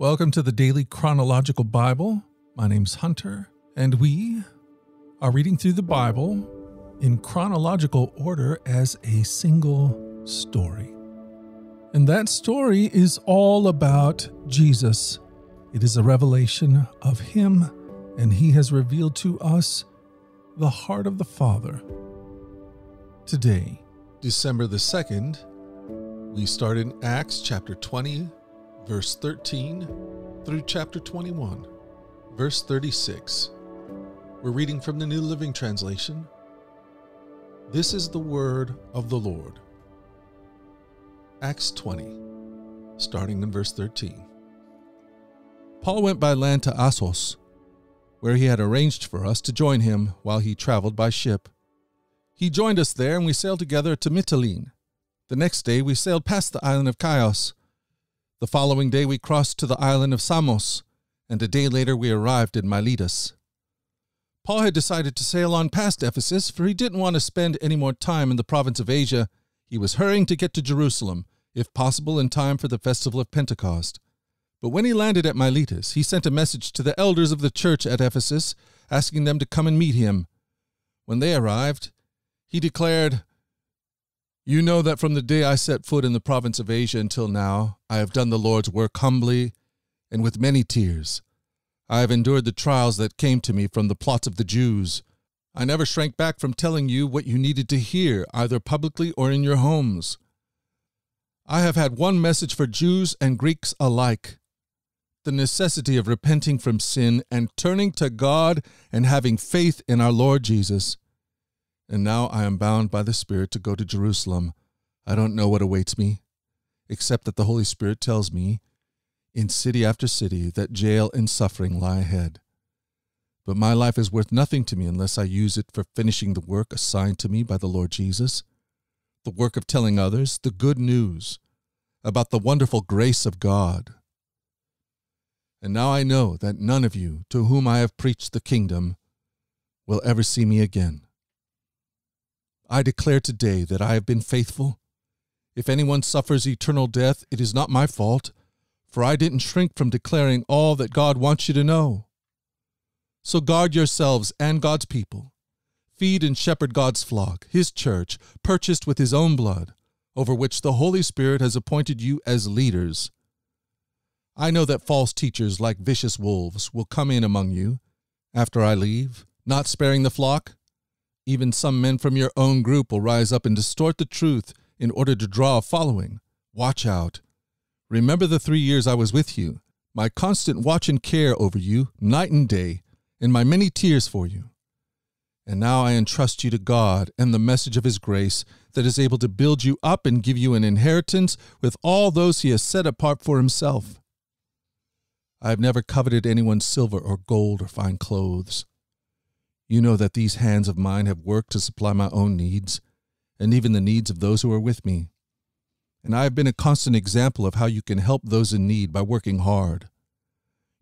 Welcome to the Daily Chronological Bible. My name's Hunter, and we are reading through the Bible in chronological order as a single story. And that story is all about Jesus. It is a revelation of Him, and He has revealed to us the heart of the Father. Today, December the 2nd, we start in Acts chapter 20, verse 13 through chapter 21, verse 36. We're reading from the New Living Translation. This is the word of the Lord. Acts 20, starting in verse 13. Paul went by land to Assos, where he had arranged for us to join him while he traveled by ship. He joined us there, and we sailed together to Mytilene. The next day, we sailed past the island of Chios the following day we crossed to the island of Samos, and a day later we arrived in Miletus. Paul had decided to sail on past Ephesus, for he didn't want to spend any more time in the province of Asia. He was hurrying to get to Jerusalem, if possible in time for the festival of Pentecost. But when he landed at Miletus, he sent a message to the elders of the church at Ephesus, asking them to come and meet him. When they arrived, he declared, you know that from the day I set foot in the province of Asia until now, I have done the Lord's work humbly and with many tears. I have endured the trials that came to me from the plots of the Jews. I never shrank back from telling you what you needed to hear, either publicly or in your homes. I have had one message for Jews and Greeks alike the necessity of repenting from sin and turning to God and having faith in our Lord Jesus. And now I am bound by the Spirit to go to Jerusalem. I don't know what awaits me, except that the Holy Spirit tells me, in city after city, that jail and suffering lie ahead. But my life is worth nothing to me unless I use it for finishing the work assigned to me by the Lord Jesus, the work of telling others the good news about the wonderful grace of God. And now I know that none of you to whom I have preached the kingdom will ever see me again. I declare today that I have been faithful. If anyone suffers eternal death, it is not my fault, for I didn't shrink from declaring all that God wants you to know. So guard yourselves and God's people. Feed and shepherd God's flock, his church, purchased with his own blood, over which the Holy Spirit has appointed you as leaders. I know that false teachers like vicious wolves will come in among you after I leave, not sparing the flock. Even some men from your own group will rise up and distort the truth in order to draw a following. Watch out. Remember the three years I was with you, my constant watch and care over you, night and day, and my many tears for you. And now I entrust you to God and the message of His grace that is able to build you up and give you an inheritance with all those He has set apart for Himself. I have never coveted anyone's silver or gold or fine clothes. You know that these hands of mine have worked to supply my own needs, and even the needs of those who are with me. And I have been a constant example of how you can help those in need by working hard.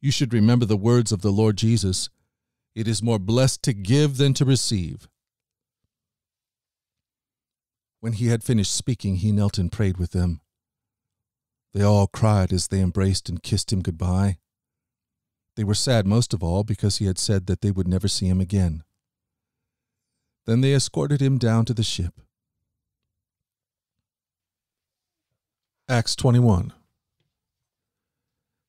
You should remember the words of the Lord Jesus It is more blessed to give than to receive. When he had finished speaking, he knelt and prayed with them. They all cried as they embraced and kissed him goodbye. They were sad most of all because he had said that they would never see him again. Then they escorted him down to the ship. Acts 21.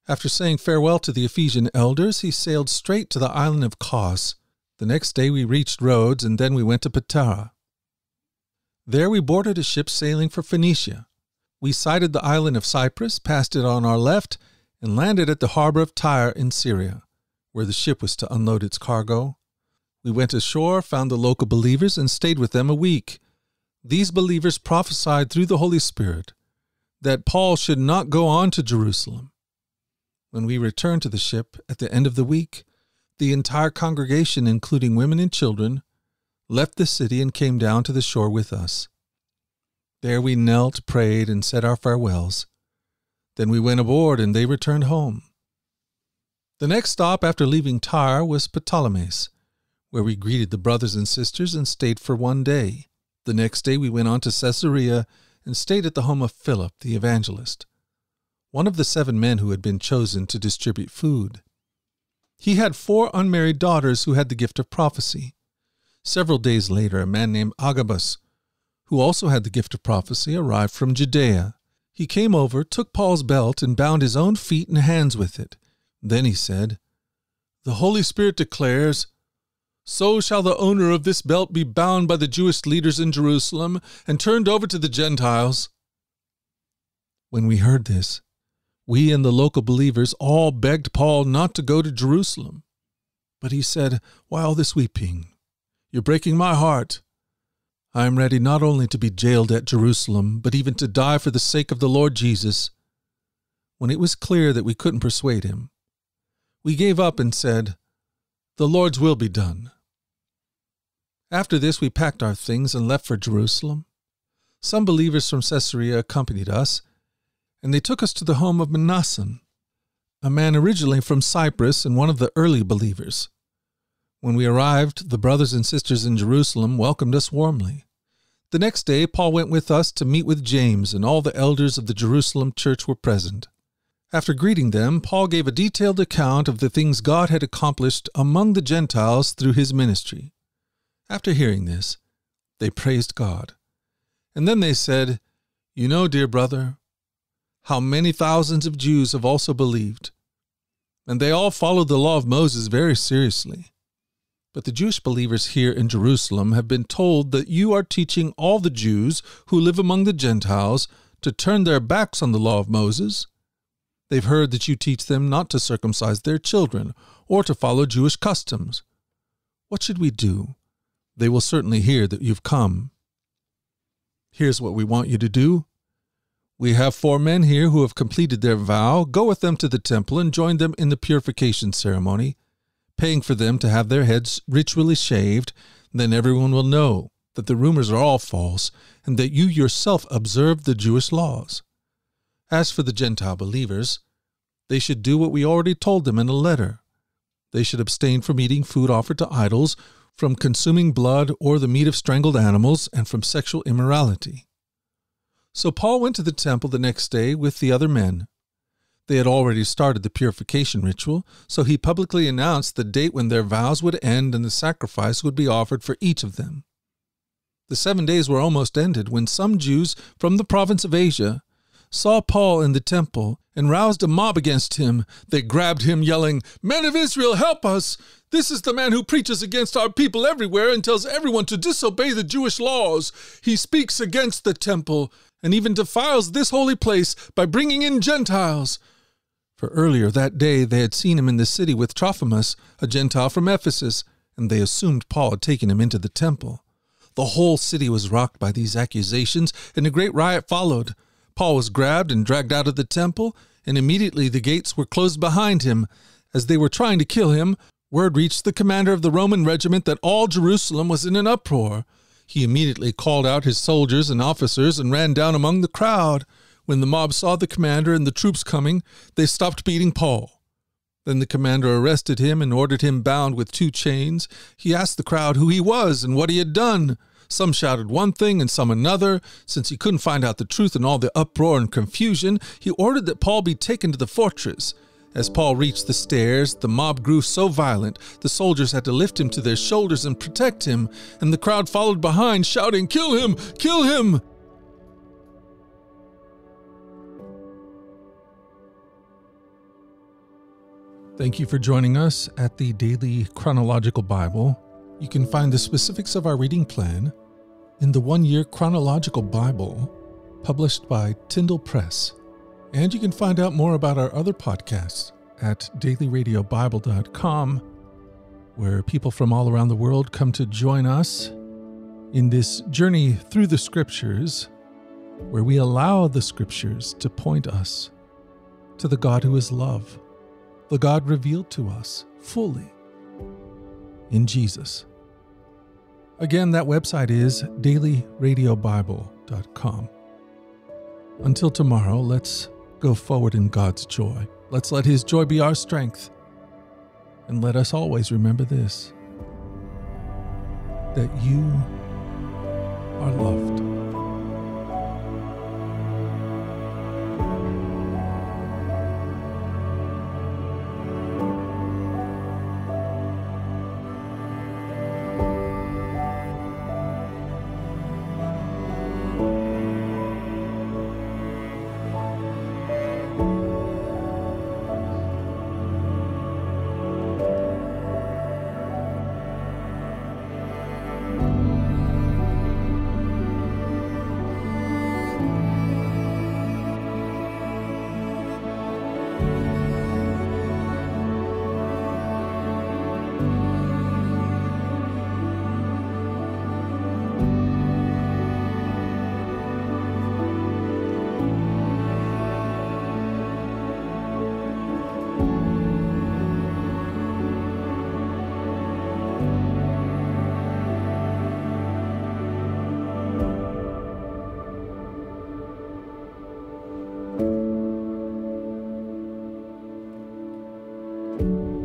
After saying farewell to the Ephesian elders, he sailed straight to the island of Kos. The next day we reached Rhodes, and then we went to Patara. There we boarded a ship sailing for Phoenicia. We sighted the island of Cyprus, passed it on our left, and landed at the harbor of Tyre in Syria, where the ship was to unload its cargo. We went ashore, found the local believers, and stayed with them a week. These believers prophesied through the Holy Spirit that Paul should not go on to Jerusalem. When we returned to the ship at the end of the week, the entire congregation, including women and children, left the city and came down to the shore with us. There we knelt, prayed, and said our farewells. Then we went aboard and they returned home. The next stop after leaving Tyre was Ptolemais, where we greeted the brothers and sisters and stayed for one day. The next day we went on to Caesarea and stayed at the home of Philip the evangelist. one of the seven men who had been chosen to distribute food. He had four unmarried daughters who had the gift of prophecy. Several days later, a man named Agabus, who also had the gift of prophecy, arrived from Judea. He came over, took Paul's belt, and bound his own feet and hands with it. Then he said, The Holy Spirit declares, So shall the owner of this belt be bound by the Jewish leaders in Jerusalem and turned over to the Gentiles. When we heard this, we and the local believers all begged Paul not to go to Jerusalem. But he said, Why all this weeping? You're breaking my heart. I am ready not only to be jailed at Jerusalem, but even to die for the sake of the Lord Jesus. When it was clear that we couldn't persuade him, we gave up and said, The Lord's will be done. After this, we packed our things and left for Jerusalem. Some believers from Caesarea accompanied us, and they took us to the home of Mnason, a man originally from Cyprus and one of the early believers. When we arrived, the brothers and sisters in Jerusalem welcomed us warmly. The next day, Paul went with us to meet with James, and all the elders of the Jerusalem church were present. After greeting them, Paul gave a detailed account of the things God had accomplished among the Gentiles through his ministry. After hearing this, they praised God. And then they said, You know, dear brother, how many thousands of Jews have also believed, and they all followed the law of Moses very seriously. But the Jewish believers here in Jerusalem have been told that you are teaching all the Jews who live among the Gentiles to turn their backs on the law of Moses. They've heard that you teach them not to circumcise their children or to follow Jewish customs. What should we do? They will certainly hear that you've come. Here's what we want you to do we have four men here who have completed their vow. Go with them to the temple and join them in the purification ceremony, paying for them to have their heads ritually shaved. Then everyone will know that the rumors are all false and that you yourself observe the Jewish laws. As for the Gentile believers, they should do what we already told them in a letter. They should abstain from eating food offered to idols, from consuming blood or the meat of strangled animals, and from sexual immorality. So Paul went to the temple the next day with the other men. They had already started the purification ritual, so he publicly announced the date when their vows would end and the sacrifice would be offered for each of them. The seven days were almost ended when some Jews from the province of Asia saw Paul in the temple and roused a mob against him. They grabbed him, yelling, Men of Israel, help us! This is the man who preaches against our people everywhere and tells everyone to disobey the Jewish laws. He speaks against the temple and even defiles this holy place by bringing in Gentiles. For earlier that day they had seen him in the city with Trophimus, a Gentile from Ephesus, and they assumed Paul had taken him into the temple. The whole city was rocked by these accusations, and a great riot followed. Paul was grabbed and dragged out of the temple, and immediately the gates were closed behind him. As they were trying to kill him, word reached the commander of the Roman regiment that all Jerusalem was in an uproar. He immediately called out his soldiers and officers and ran down among the crowd. When the mob saw the commander and the troops coming, they stopped beating Paul. Then the commander arrested him and ordered him bound with two chains. He asked the crowd who he was and what he had done. Some shouted one thing and some another. Since he couldn't find out the truth in all the uproar and confusion, he ordered that Paul be taken to the fortress. As Paul reached the stairs, the mob grew so violent, the soldiers had to lift him to their shoulders and protect him, and the crowd followed behind, shouting, Kill him! Kill him! Thank you for joining us at the Daily Chronological Bible. You can find the specifics of our reading plan in the One Year Chronological Bible, published by Tyndale Press. And you can find out more about our other podcasts at dailyradiobible.com, where people from all around the world come to join us in this journey through the scriptures, where we allow the scriptures to point us to the God who is love, the God revealed to us fully in Jesus. Again, that website is dailyradiobible.com. Until tomorrow, let's go forward in God's joy. Let's let His joy be our strength. And let us always remember this that you are loved. you.